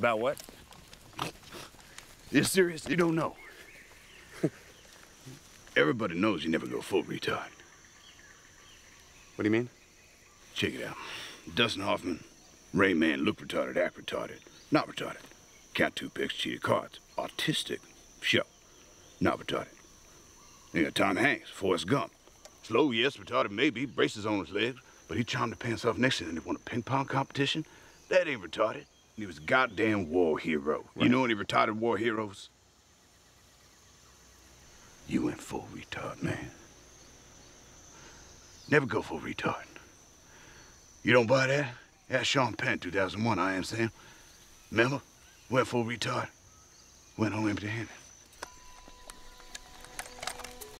About what? You serious? You don't know? Everybody knows you never go full retard. What do you mean? Check it out. Dustin Hoffman, Rain Man, look retarded, act retarded. Not retarded. Count two picks, cheated cards. Autistic. Show. Not retarded. You got Tom Hanks, Forrest Gump. Slow, yes, retarded maybe, braces on his legs, but he charmed the pants off Nixon and won a ping pong competition. That ain't retarded. He was a goddamn war hero. You know any retarded war heroes? You went full retard, man. Never go full retard. You don't buy that? Ask Sean Penn, 2001, I am Sam. Remember? Went full retard. Went home empty-handed.